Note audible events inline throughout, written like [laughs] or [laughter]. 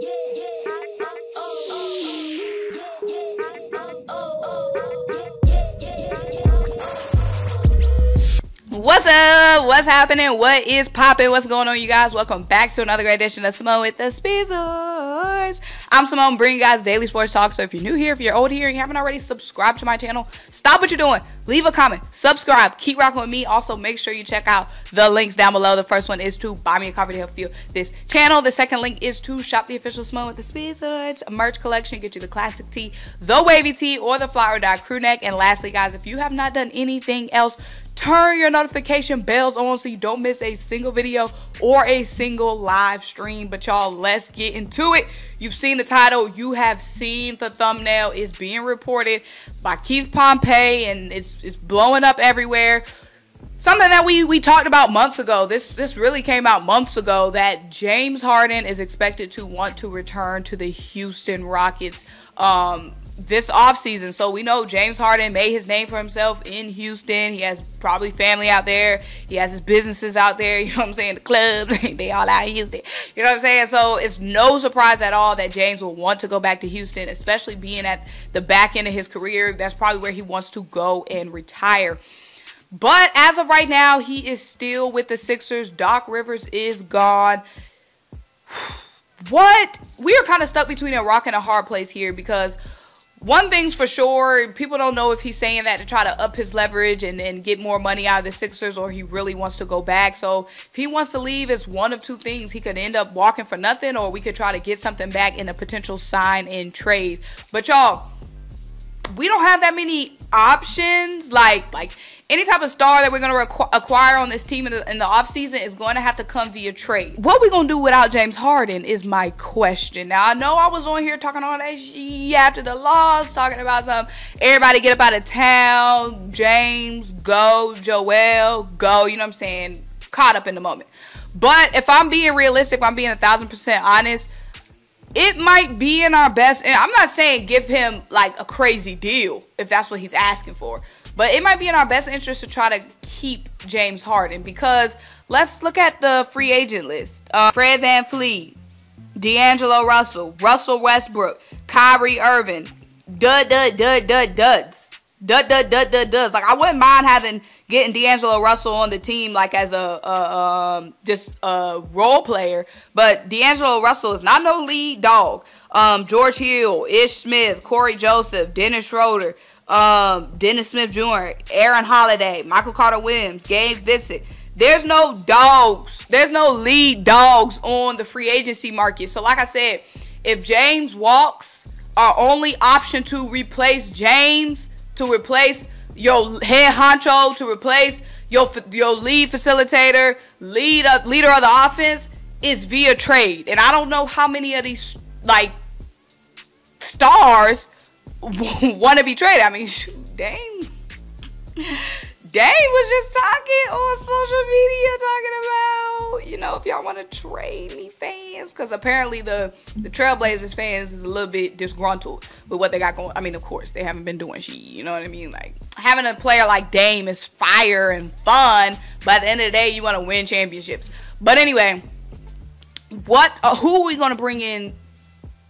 What's up? What's happening? What is popping? What's going on, you guys? Welcome back to another great edition of Symone with the Speezers. I'm Symone, bringing you guys daily sports talk. So if you're new here, if you're old here, and you haven't already subscribed to my channel, stop what you're doing. Leave a comment, subscribe, keep rocking with me. Also, make sure you check out the links down below. The first one is to buy me a coffee to help fuel this channel. The second link is to shop the official Symone with the Speezers merch collection. Get you the classic tee, the wavy tee, or the flower dye crew neck. And lastly, guys, if you have not done anything else turn your notification bells on so you don't miss a single video or a single live stream. But y'all, let's get into it. You've seen the title, you have seen the thumbnail. It's being reported by Keith Pompey and it's it's blowing up everywhere. Something that we we talked about months ago. This this really came out months ago that James Harden is expected to want to return to the Houston Rockets. Um, this offseason. So we know James Harden made his name for himself in Houston. He has probably family out there. He has his businesses out there. [laughs] You know what I'm saying? The clubs, [laughs] they all out in Houston. You know what I'm saying? So it's no surprise at all that James will want to go back to Houston, especially being at the back end of his career. That's probably where he wants to go and retire. But as of right now, he is still with the Sixers. Doc Rivers is gone. [sighs] What? We are kind of stuck between a rock and a hard place here because one thing's for sure, people don't know if he's saying that to try to up his leverage and, and get more money out of the Sixers or he really wants to go back. So if he wants to leave, it's one of two things. He could end up walking for nothing or we could try to get something back in a potential sign and trade. But y'all, we don't have that many options. Like, like any type of star that we're going to acquire on this team in the, in the offseason is going to have to come via trade. What we going to do without James Harden is my question. Now, I know I was on here talking all that shit after the loss, talking about some everybody get up out of town, James, go, Joel, go, you know what I'm saying? Caught up in the moment. But if I'm being realistic, if I'm being a thousand percent honest, it might be in our best and I'm not saying give him like a crazy deal if that's what he's asking for. But it might be in our best interest to try to keep James Harden because let's look at the free agent list. Uh, Fred VanVleet, D'Angelo Russell, Russell Westbrook, Kyrie Irving, dud dud dud dud duds. Dud dud dud dud duds. Like I wouldn't mind having getting D'Angelo Russell on the team like as a, a um just a role player, but D'Angelo Russell is not no lead dog. Um, George Hill, Ish Smith, Cory Joseph, Dennis Schroeder, um, Dennis Smith Jr., Aaron Holiday, Michael Carter Williams, Gabe Vincent. There's no dogs. There's no lead dogs on the free agency market. So, like I said, if James walks, our only option to replace James, to replace your head honcho, to replace your your lead facilitator, lead uh, leader of the offense, is via trade. And I don't know how many of these like stars [laughs] want to be traded. I mean, shoot, Dame. Dame was just talking on social media talking about, you know, if y'all want to trade me fans. Because apparently the, the Trailblazers fans is a little bit disgruntled with what they got going. I mean, of course, they haven't been doing shit. You know what I mean? Like, having a player like Dame is fire and fun. But at the end of the day, you want to win championships. But anyway, what, uh, who are we going to bring in?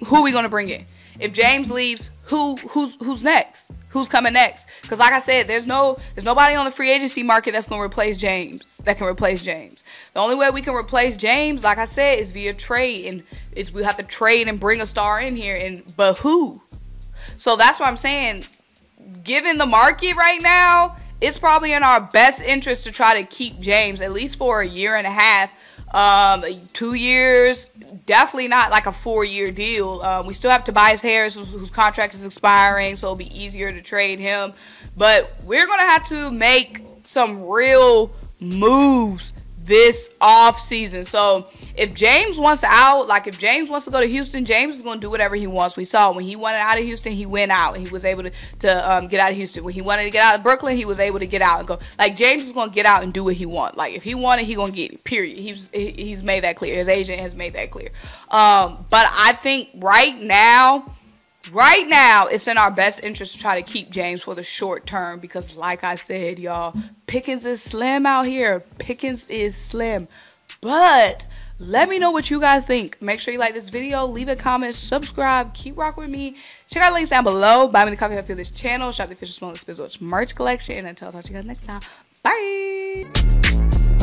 Who are we going to bring in? If James leaves, who who's who's next? Who's coming next? Because like I said, there's no there's nobody on the free agency market that's gonna replace James. That can replace James. The only way we can replace James, like I said, is via trade, and it's we have to trade and bring a star in here. And but who? So that's what I'm saying. Given the market right now, it's probably in our best interest to try to keep James at least for a year and a half um, two years, definitely not like a four year deal. Um, we still have Tobias Harris, whose, whose, contract is expiring, so it'll be easier to trade him. But we're going to have to make some real moves this off season. So if James wants out, like if James wants to go to Houston, James is going to do whatever he wants. We saw when he wanted out of Houston, he went out. And he was able to, to um, get out of Houston. When he wanted to get out of Brooklyn, he was able to get out and go. Like James is going to get out and do what he wants. Like if he wanted, he going to get it. Period. He's he's made that clear. His agent has made that clear. Um, but I think right now right now it's in our best interest to try to keep James for the short term because like I said, y'all, Pickens is slim out here. Pickens is slim. But Let me know what you guys think. Make sure you like this video, leave a comment, subscribe, keep rocking with me. Check out the links down below. Buy me the coffee if I this channel. Shop the Fisher Small Spizzles merch collection. And until I talk to you guys next time. Bye.